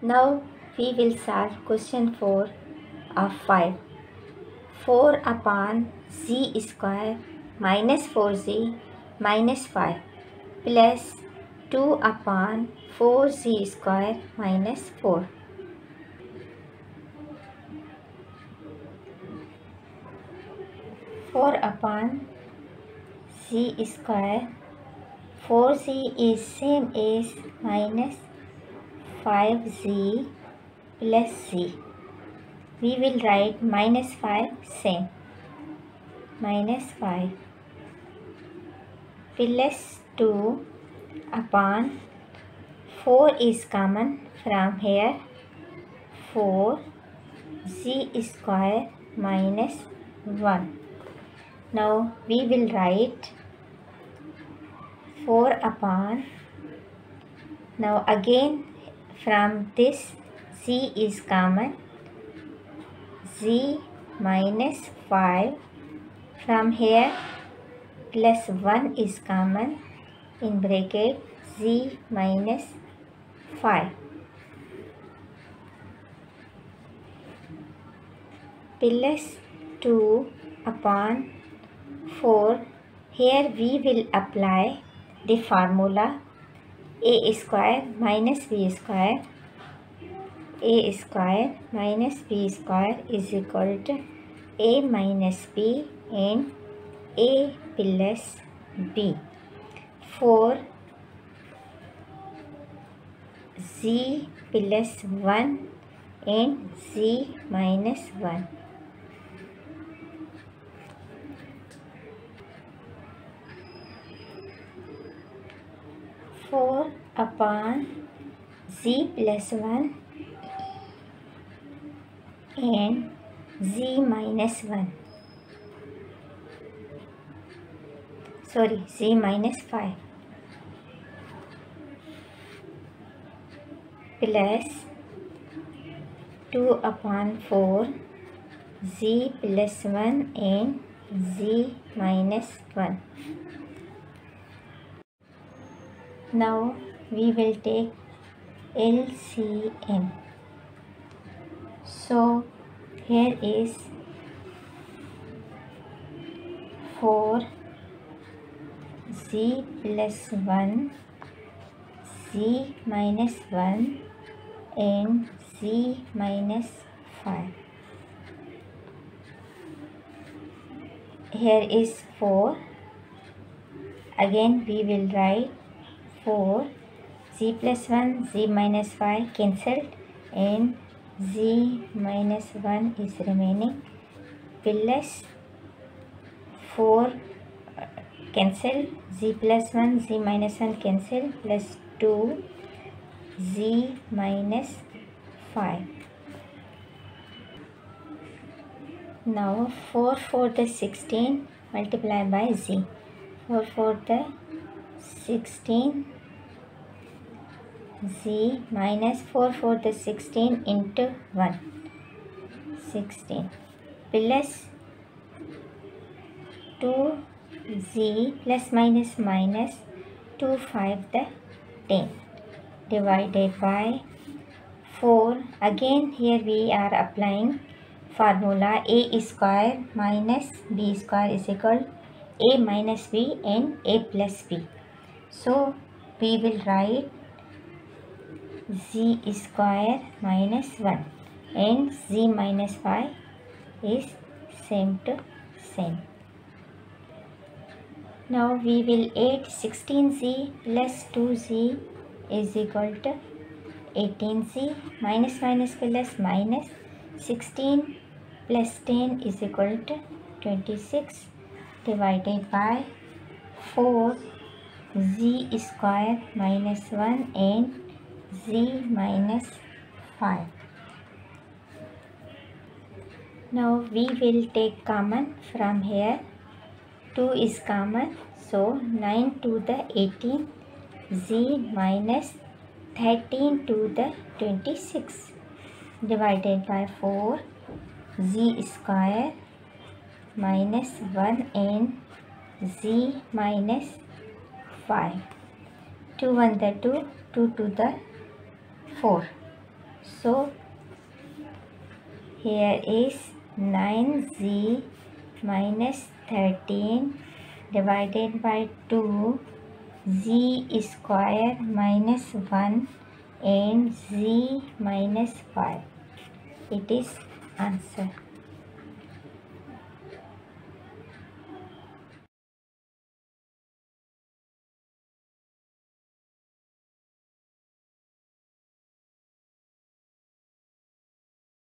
Now we will solve question 4 of 5. 4 upon z square minus 4z minus 5 plus 2 upon 4z square minus 4. Four upon z square 4z is same as minus 5z plus z. We will write minus 5 same. Minus 5 plus 2 upon 4 is common from here 4 z square minus 1. Now we will write 4 upon now again from this z is common z minus 5 from here plus 1 is common in bracket z minus 5 plus 2 upon 4 here we will apply the formula a square minus b square. A square minus b square is equal to a minus b and a plus b. 4 z plus 1 and z minus 1 4 upon z plus 1 and z minus 1 sorry z minus 5 plus 2 upon 4 z plus 1 and z minus 1 now we will take LCM. So here is 4 z plus 1 z minus 1 and z minus 5. Here is 4. Again we will write 4 z plus 1 z minus 5 cancelled and z minus 1 is remaining plus 4 uh, cancel z plus 1 z minus 1 cancel plus 2 z minus 5 now 4 for the 16 multiply by z. 4 for the 16 z minus 4 for the 16 into 1 16 plus 2 z plus minus minus 2 5 the 10 divided by 4 again here we are applying formula a square minus b square is equal a minus b and a plus b. So we will write z square minus 1 and z minus 5 is same to same. Now we will add 16z plus 2z is equal to 18z minus minus plus minus 16 plus 10 is equal to 26 divided by 4 z square minus 1 and z minus 5. Now we will take common from here. 2 is common. So 9 to the 18. z minus 13 to the 26 divided by 4 z square minus 1 and z minus 5 2 1 the 2 2 to the 4 so here is 9z minus 13 divided by 2 z square minus 1 and z minus 5 it is answer